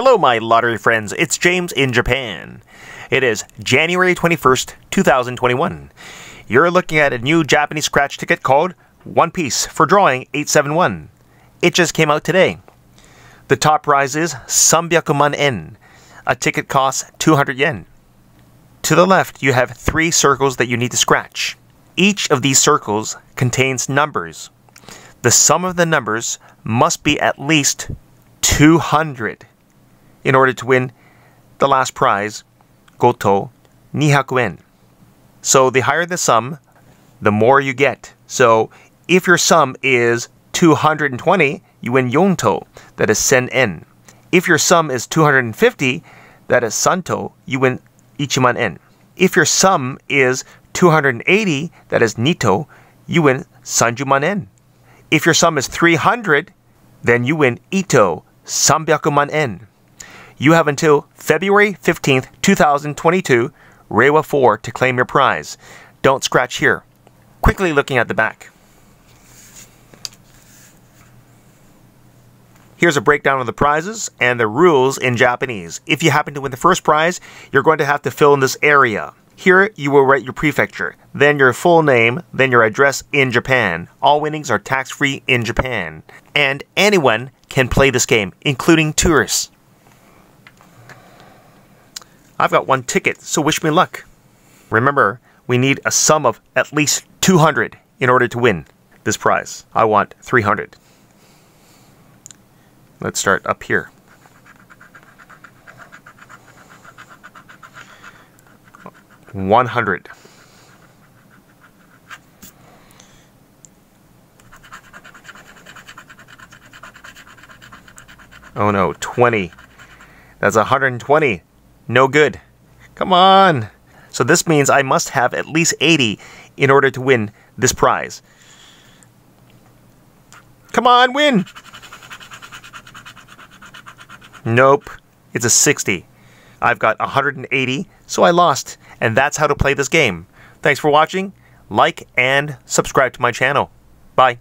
Hello, my lottery friends. It's James in Japan. It is January 21st, 2021. You're looking at a new Japanese scratch ticket called One Piece for drawing 871. It just came out today. The top prize is 300 man en. A ticket costs 200 yen. To the left, you have three circles that you need to scratch. Each of these circles contains numbers. The sum of the numbers must be at least 200 in order to win the last prize, Goto Nihakuen. So the higher the sum, the more you get. So if your sum is 220, you win Yonto, that is Sen En. If your sum is 250, that is Santo, you win Ichiman En. If your sum is 280, that is Nito, you win Sanjuman En. If your sum is 300, then you win Ito, Sambyakuman En. You have until February 15th, 2022, Reiwa 4 to claim your prize. Don't scratch here. Quickly looking at the back. Here's a breakdown of the prizes and the rules in Japanese. If you happen to win the first prize, you're going to have to fill in this area. Here, you will write your prefecture, then your full name, then your address in Japan. All winnings are tax free in Japan. And anyone can play this game, including tourists. I've got one ticket, so wish me luck. Remember, we need a sum of at least 200 in order to win this prize. I want 300. Let's start up here. One hundred. Oh no, 20. That's 120. No good. Come on. So this means I must have at least 80 in order to win this prize. Come on, win! Nope. It's a 60. I've got 180, so I lost. And that's how to play this game. Thanks for watching. Like and subscribe to my channel. Bye.